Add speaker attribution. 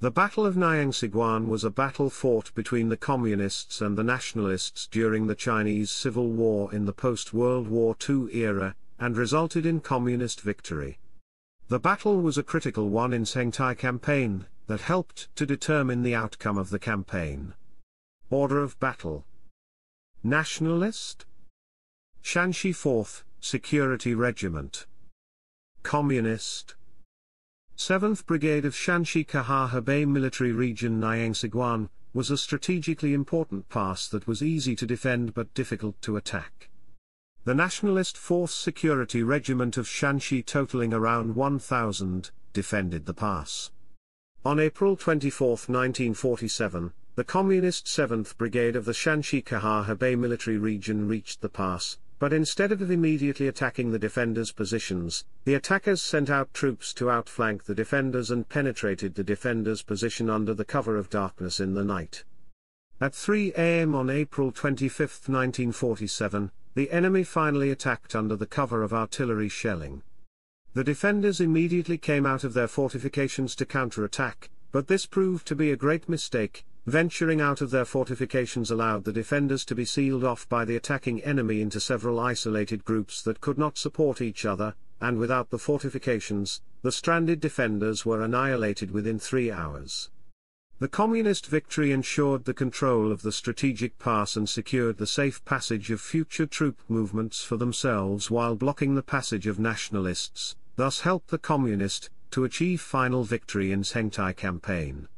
Speaker 1: The Battle of Niangziguan was a battle fought between the Communists and the Nationalists during the Chinese Civil War in the post-World War II era, and resulted in Communist victory. The battle was a critical one in Zhengtai campaign, that helped to determine the outcome of the campaign. Order of Battle Nationalist Shanxi 4th, Security Regiment Communist 7th Brigade of Shanxi Chahar Hebei Military Region Niangziguan, was a strategically important pass that was easy to defend but difficult to attack. The Nationalist 4th Security Regiment of Shanxi totaling around 1,000, defended the pass. On April 24, 1947, the Communist 7th Brigade of the Shanxi Chahar Hebei military region reached the pass, but instead of immediately attacking the defenders' positions, the attackers sent out troops to outflank the defenders and penetrated the defenders' position under the cover of darkness in the night. At 3 am on April 25, 1947, the enemy finally attacked under the cover of artillery shelling. The defenders immediately came out of their fortifications to counterattack, but this proved to be a great mistake, venturing out of their fortifications allowed the defenders to be sealed off by the attacking enemy into several isolated groups that could not support each other, and without the fortifications, the stranded defenders were annihilated within three hours. The Communist victory ensured the control of the strategic pass and secured the safe passage of future troop movements for themselves while blocking the passage of nationalists, thus helped the Communist, to achieve final victory in Zhengtai campaign.